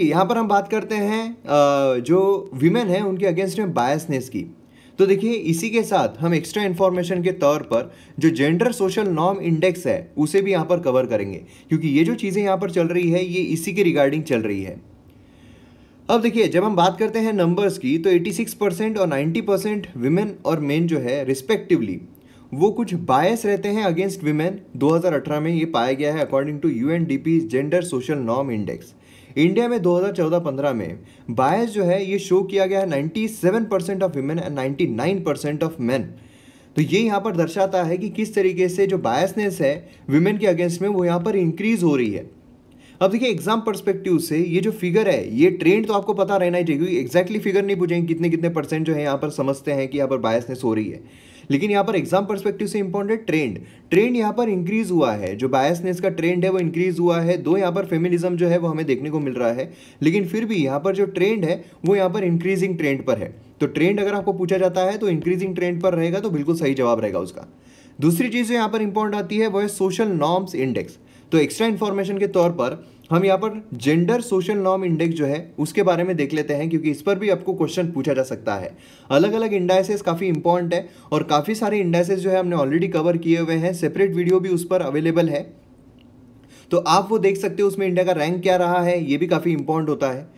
यहाँ पर हम बात करते हैं जो वीमेन है, उनके अगेंस्ट में बायसनेस की। तो देखिए, इसी के साथ हम एक्स्ट्रा इन्फॉर्मेशन के तौर पर जो जेंडर सोशल नॉर्म इंडेक्स है, उसे भी यहाँ पर कवर करेंगे। क्योंकि ये जो चीज़ें यहाँ पर चल रही है, ये इसी के रिगार्डिंग चल रही है। अब देखिए, जब हम बात करते हैं नंबर्स की तो 86 परसेंट और 90 परसेंट वीमेन और मेन जो है रिस्पेक्टिवली वो कुछ बायस रहते हैं अगेंस्ट वीमेन 2018 में ये पाया गया है according to UNDP gender social norm index India में 2014-15 में बायस जो है, ये शो किया गया है 97 percent of women and 99 percent of men तो ये यहाँ पर दर्शाता है कि किस तरीके से जो बायसनेस है विमेन के अगेंस्ट में, वो यहाँ पर इंक्रीज हो रही है। अब देखिए एग्ज़ाम पर्सपेक्टिव से ये जो फिगर है, ये ट्रेंड तो आपको पता रहना ही चाहिए, क्योंकि एक्जैक्टली फिगर नहीं पूछेंगे कितने कितने परसेंट जो है यहाँ पर समझते हैं कि यहाँ पर बायसनेस हो रही है। लेकिन यहाँ पर एग्ज़ाम परस्पेक्टिव से इंपॉर्टेंट ट्रेंड ट्रेंड यहाँ पर इंक्रीज हुआ है. जो बायसनेस का ट्रेंड है, वो इंक्रीज हुआ है. दो यहाँ पर फेमिनिज्म जो है, वो हमें देखने को मिल रहा है. लेकिन फिर भी यहाँ पर जो ट्रेंड है, वो यहाँ पर इंक्रीजिंग ट्रेंड पर है. तो ट्रेंड अगर आपको पूछा जाता है तो इंक्रीजिंग ट्रेंड पर रहेगा तो बिल्कुल सही जवाब रहेगा उसका. दूसरी चीज़ जो यहाँ पर इंपॉर्टेंट आती है, वो है सोशल नॉर्म्स इंडेक्स तो एक्स्ट्रा इन्फॉर्मेशन के तौर पर हम यहाँ पर जेंडर सोशल नॉर्म इंडेक्स जो है, उसके बारे में देख लेते हैं, क्योंकि इस पर भी आपको क्वेश्चन पूछा जा सकता है। अलग अलग इंडाइसेस काफ़ी इंपॉर्टेंट है, और काफ़ी सारे इंडाइसेस जो है हमने ऑलरेडी कवर किए हुए हैं। सेपरेट वीडियो भी उस पर अवेलेबल है। तो आप वो देख सकते हो, उसमें इंडिया का रैंक क्या रहा है, ये भी काफ़ी इंपॉर्टेंट होता है।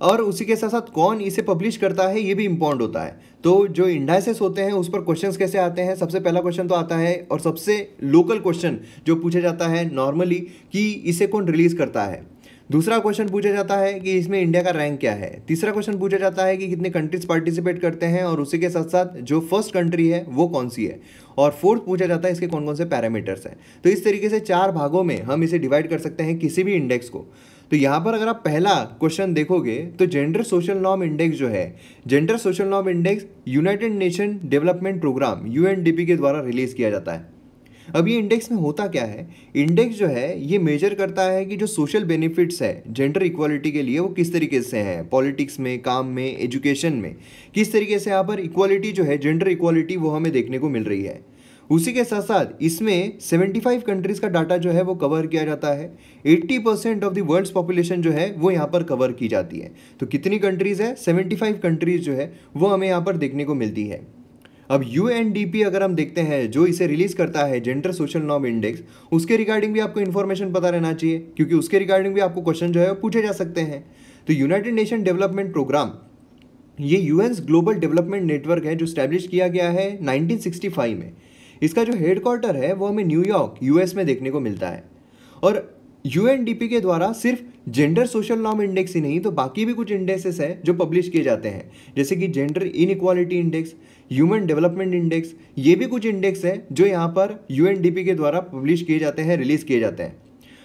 और उसी के साथ साथ कौन इसे पब्लिश करता है, ये भी इंपॉर्टेंट होता है। तो जो इंडाइसेस होते हैं, उस पर क्वेश्चंस कैसे आते हैं? सबसे पहला क्वेश्चन तो आता है और सबसे लोकल क्वेश्चन जो पूछा जाता है नॉर्मली कि इसे कौन रिलीज़ करता है। दूसरा क्वेश्चन पूछा जाता है कि इसमें इंडिया का रैंक क्या है? तीसरा क्वेश्चन पूछा जाता है कि कितने कंट्रीज़ पार्टिसिपेट करते हैं और उसी के साथ साथ जो फ़र्स्ट कंट्री है, वो कौन सी है? और फोर्थ पूछा जाता है इसके कौन कौन से पैरामीटर्स हैं। तो इस तरीके से चार भागों में हम इसे डिवाइड कर सकते हैं किसी भी इंडेक्स को। तो यहाँ पर अगर आप पहला क्वेश्चन देखोगे तो जेंडर सोशल नॉर्म इंडेक्स जो है gender social norm index united nation development programme UNDP के द्वारा रिलीज़ किया जाता है। अब ये इंडेक्स में होता क्या है? इंडेक्स जो है, ये मेजर करता है कि जो सोशल बेनिफिट्स है जेंडर इक्वालिटी के लिए वो किस तरीके से हैं पॉलिटिक्स में, काम में एजुकेशन में। किस तरीके से यहाँ पर इक्वालिटी जो है जेंडर इक्वालिटी वो हमें देखने को मिल रही है। उसी के साथ साथ इसमें 75 कंट्रीज़ का डाटा जो है वो कवर किया जाता है। 80 percent of the world's population जो है वो यहाँ पर कवर की जाती है। तो कितनी कंट्रीज़ है? 75 कंट्रीज़ जो है वो हमें यहाँ पर देखने को मिलती है। अब यूएनडीपी अगर हम देखते हैं, जो इसे रिलीज़ करता है जेंडर सोशल नॉर्म इंडेक्स उसके रिगार्डिंग भी आपको इन्फॉर्मेशन पता रहना चाहिए, क्योंकि उसके रिगार्डिंग भी आपको क्वेश्चन जो है वो पूछे जा सकते हैं। तो यूनाइटेड नेशन डेवलपमेंट प्रोग्राम ये यूएन ग्लोबल डेवलपमेंट नेटवर्क है, जो स्टैब्लिश किया गया है 1965 में। इसका जो हेडक्वार्टर है, वो हमें न्यूयॉर्क यूएस में देखने को मिलता है। और यूएनडीपी के द्वारा सिर्फ़ जेंडर सोशल नॉर्म इंडेक्स ही नहीं तो बाकी भी कुछ इंडेक्सेस हैं जो पब्लिश किए जाते हैं। जैसे कि gender inequality index human development index ये भी कुछ इंडेक्स है जो यहाँ पर यूएनडीपी के द्वारा पब्लिश किए जाते हैं रिलीज़ किए जाते हैं।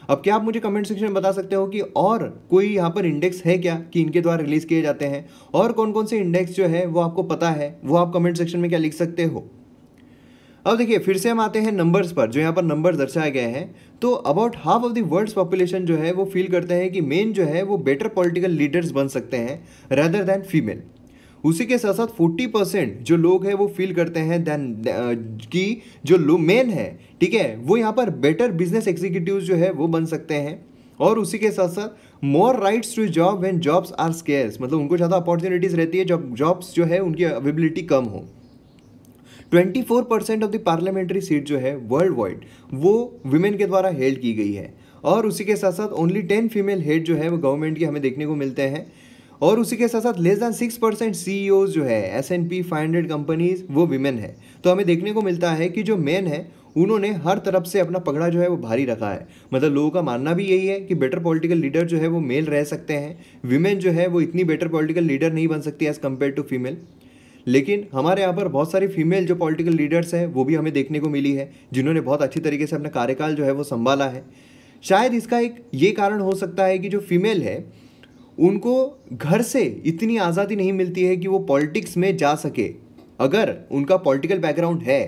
अब क्या आप मुझे कमेंट सेक्शन में बता सकते हो कि और कोई यहाँ पर इंडेक्स है क्या कि इनके द्वारा रिलीज़ किए जाते हैं? और कौन कौन से इंडेक्स जो है, वो आपको पता है? वो आप कमेंट सेक्शन में क्या लिख सकते हो? अब देखिए, फिर से हम आते हैं नंबर्स पर, जो यहाँ पर नंबर दर्शाए गए हैं। तो about half of the world's population जो है, वो फील करते हैं कि मेन जो है, वो बेटर पॉलिटिकल लीडर्स बन सकते हैं रेदर दैन फीमेल उसी के साथ साथ फोर्टी परसेंट जो लोग हैं, वो फील करते हैं देन कि जो लो मेन है, ठीक है, वो यहाँ पर बेटर बिज़नेस एग्जीक्यूटिव जो है, वो बन सकते हैं। और उसी के साथ साथ more rights to job when jobs are scarce मतलब उनको ज़्यादा अपॉर्चुनिटीज़ रहती है जब जॉब्स जो है, उनकी अवेबिलिटी कम हो। 24 percent of the parliamentary seat जो है वर्ल्ड वाइड वो वुमेन के द्वारा हेल्ड की गई है। और उसी के साथ साथ ओनली टेन फीमेल हेड जो है, वो गवर्नमेंट की हमें देखने को मिलते हैं। और उसी के साथ साथ less than six percent C जो है S N P five hundred companies वो वीमेन है। तो हमें देखने को मिलता है कि जो मेन है, उन्होंने हर तरफ़ से अपना पगड़ा जो है, वो भारी रखा है। मतलब लोगों का मानना भी यही है कि बेटर पॉलिटिकल लीडर जो है, वो मेल रह सकते हैं। वीमेन जो है, वो इतनी बेटर पॉलिटिकल लीडर नहीं बन सकती एज़ कंपेयर टू फीमेल लेकिन हमारे यहाँ पर बहुत सारी फीमेल जो पॉलिटिकल लीडर्स हैं, वो भी हमें देखने को मिली है, जिन्होंने बहुत अच्छी तरीके से अपना कार्यकाल जो है वो संभाला है। शायद इसका एक ये कारण हो सकता है कि जो फीमेल है, उनको घर से इतनी आज़ादी नहीं मिलती है कि वो पॉलिटिक्स में जा सके। अगर उनका पॉलिटिकल बैकग्राउंड है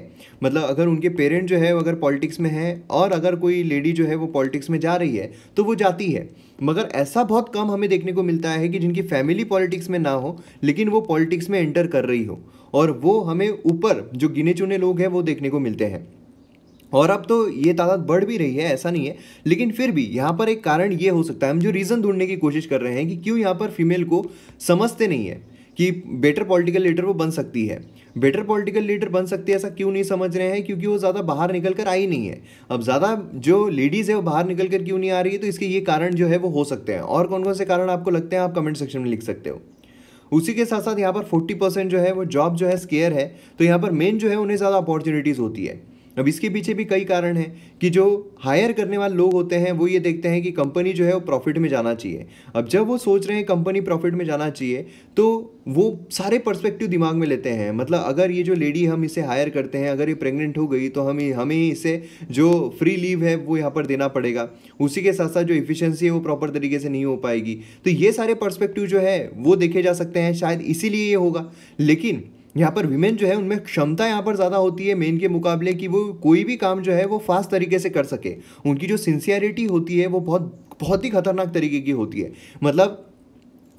मतलब अगर उनके पेरेंट जो है अगर पॉलिटिक्स में है, और अगर कोई लेडी जो है वो पॉलिटिक्स में जा रही है तो वो जाती है। मगर ऐसा बहुत कम हमें देखने को मिलता है कि जिनकी फैमिली पॉलिटिक्स में ना हो, लेकिन वो पॉलिटिक्स में एंटर कर रही हो। और वो हमें ऊपर जो गिने चुने लोग हैं, वो देखने को मिलते हैं। और अब तो ये तादाद बढ़ भी रही है, ऐसा नहीं है। लेकिन फिर भी यहाँ पर एक कारण ये हो सकता है। हम जो रीज़न ढूँढने की कोशिश कर रहे हैं कि क्यों यहाँ पर फीमेल को समझते नहीं है। कि बेटर पॉलिटिकल लीडर वो बन सकती है। बेटर पॉलिटिकल लीडर बन सकती है ऐसा क्यों नहीं समझ रहे हैं? क्योंकि वो ज़्यादा बाहर निकल कर आई नहीं है। अब ज़्यादा जो लेडीज़ है वो बाहर निकल कर क्यों नहीं आ रही है? तो इसके ये कारण जो है वो हो सकते हैं। और कौन कौन से कारण आपको लगते हैं? आप कमेंट सेक्शन में लिख सकते हो। उसी के साथ साथ यहाँ पर फोर्टी परसेंट जो है वो जॉब जो है स्केयर है। तो यहाँ पर मेन जो है उन्हें ज़्यादा अपॉर्चुनिटीज़ होती है। अब इसके पीछे भी कई कारण हैं कि जो हायर करने वाले लोग होते हैं, वो ये देखते हैं कि कंपनी जो है वो प्रॉफिट में जाना चाहिए। अब जब वो सोच रहे हैं कंपनी प्रॉफिट में जाना चाहिए तो वो सारे पर्सपेक्टिव दिमाग में लेते हैं। मतलब अगर ये जो लेडी हम इसे हायर करते हैं, अगर ये प्रेग्नेंट हो गई तो हमें हमें इसे जो फ्री लीव है, वो यहाँ पर देना पड़ेगा। उसी के साथ साथ जो इफिशियंसी है, वो प्रॉपर तरीके से नहीं हो पाएगी। तो ये सारे पर्सपेक्टिव जो है, वो देखे जा सकते हैं, शायद इसीलिए ये होगा। लेकिन यहाँ पर विमेन जो है, उनमें क्षमता यहाँ पर ज़्यादा होती है मेन के मुकाबले कि वो कोई भी काम जो है, वो फास्ट तरीके से कर सके। उनकी जो सिंसियरिटी होती है, वो बहुत बहुत ही खतरनाक तरीके की होती है। मतलब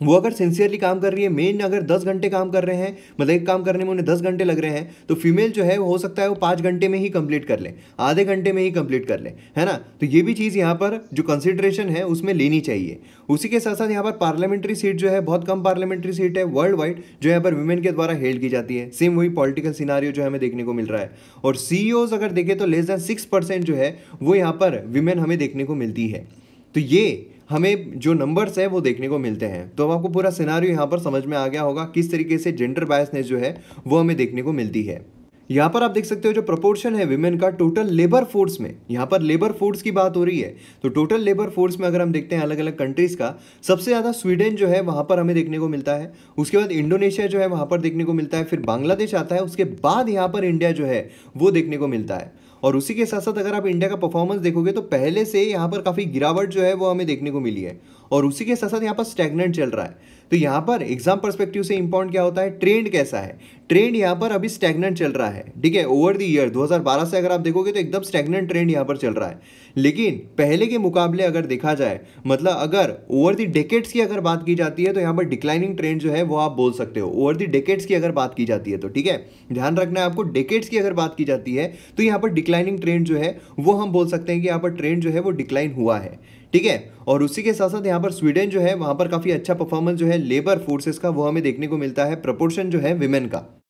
वो अगर सिंसियरली काम कर रही है मेन अगर दस घंटे काम कर रहे हैं मतलब एक काम करने में उन्हें दस घंटे लग रहे हैं तो फीमेल जो है वो हो सकता है वो पाँच घंटे में ही कंप्लीट कर ले, आधे घंटे में ही कंप्लीट कर ले, है ना? तो ये भी चीज़ यहाँ पर जो कंसिड्रेशन है, उसमें लेनी चाहिए। उसी के साथ साथ यहाँ पर पार्लियामेंट्री सीट जो है, बहुत कम पार्लियामेंट्री सीट है वर्ल्ड वाइड जो यहाँ पर वुमेन के द्वारा हेल्ड की जाती है। सेम वही पॉलिटिकल सिनारियो जो हमें देखने को मिल रहा है। और सी अगर देखें तो लेस दैन सिक्स जो है, वो यहाँ पर विमेन हमें देखने को मिलती है। तो ये हमें जो नंबर्स है वो देखने को मिलते हैं। तो अब आपको पूरा सिनारियो यहाँ पर समझ में आ गया होगा किस तरीके से जेंडर बायसनेस जो है वो हमें देखने को मिलती है। यहाँ पर आप देख सकते हो जो प्रपोर्शन है विमेन का टोटल लेबर फोर्स में, यहाँ पर लेबर फोर्स की बात हो रही है तो टोटल लेबर फोर्स में अगर हम देखते हैं अलग अलग कंट्रीज़ का, सबसे ज़्यादा स्वीडन जो है वहाँ पर हमें देखने को मिलता है, उसके बाद इंडोनेशिया जो है वहाँ पर देखने को मिलता है, फिर बांग्लादेश आता है, उसके बाद यहाँ पर इंडिया जो है वो देखने को मिलता है। और उसी के साथ साथ अगर आप इंडिया का परफॉर्मेंस देखोगे तो पहले से यहाँ पर काफ़ी गिरावट जो है वो हमें देखने को मिली है। और उसी के साथ साथ यहाँ पर स्टैगनेंट चल रहा है। तो यहाँ पर एग्ज़ाम परस्पेक्टिव से इंपॉर्टेंट क्या होता है? ट्रेंड कैसा है? ट्रेंड यहाँ पर अभी स्टैगनेंट चल रहा है। ठीक है ओवर द ईयर 2012 से अगर आप देखोगे तो एकदम स्टैगनेंट ट्रेंड यहाँ पर चल रहा है। लेकिन पहले के मुकाबले अगर देखा जाए मतलब अगर ओवर द डेकेट्स की अगर बात की जाती है तो यहाँ पर डिक्लाइनिंग ट्रेंड जो है, वो आप बोल सकते हो। ओवर द डेकेट्स की अगर बात की जाती है तो ठीक है? ध्यान रखना है आपको डेकेट्स की अगर बात की जाती है तो यहाँ पर डिक्लाइनिंग ट्रेंड जो है, वो हम बोल सकते हैं कि यहाँ पर ट्रेंड जो है, वो डिक्लाइन हुआ है। ठीक है? और उसी के साथ साथ यहाँ पर स्वीडन जो है, वहाँ पर काफ़ी अच्छा परफॉर्मेंस जो है लेबर फोर्सेस का वो हमें देखने को मिलता है प्रपोर्शन जो है विमेन का।